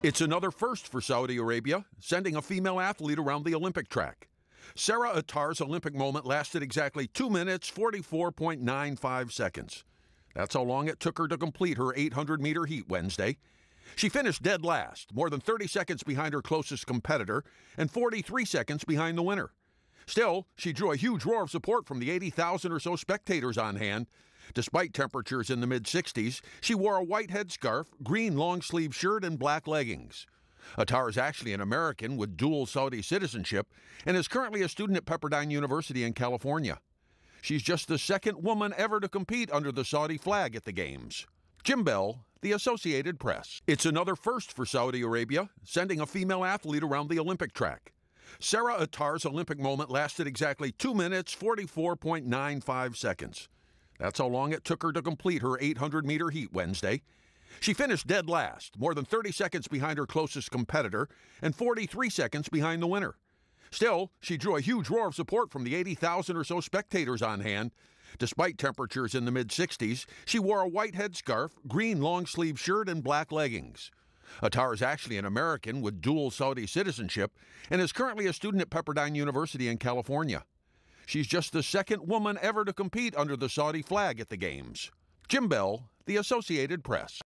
It's another first for Saudi Arabia, sending a female athlete around the Olympic track. Sarah Attar's Olympic moment lasted exactly 2 minutes 44.95 seconds. That's how long it took her to complete her 800 meter heat Wednesday. She finished dead last, more than 30 seconds behind her closest competitor and 43 seconds behind the winner. Still, she drew a huge roar of support from the 80,000 or so spectators on hand. Despite temperatures in the mid 60s, she wore a white headscarf, green long sleeve shirt, and black leggings. Attar is actually an American with dual Saudi citizenship and is currently a student at Pepperdine University in California. She's just the second woman ever to compete under the Saudi flag at the Games. Jim Bell, The Associated Press. It's another first for Saudi Arabia, sending a female athlete around the Olympic track. Sarah Attar's Olympic moment lasted exactly 2 minutes 44.95 seconds. That's how long it took her to complete her 800 meter heat Wednesday. She finished dead last, more than 30 seconds behind her closest competitor and 43 seconds behind the winner. Still, she drew a huge roar of support from the 80,000 or so spectators on hand. Despite temperatures in the mid 60s, she wore a white headscarf, green long sleeve shirt, and black leggings. Attar is actually an American with dual Saudi citizenship and is currently a student at Pepperdine University in California. She's just the second woman ever to compete under the Saudi flag at the Games. Jim Bell, The Associated Press.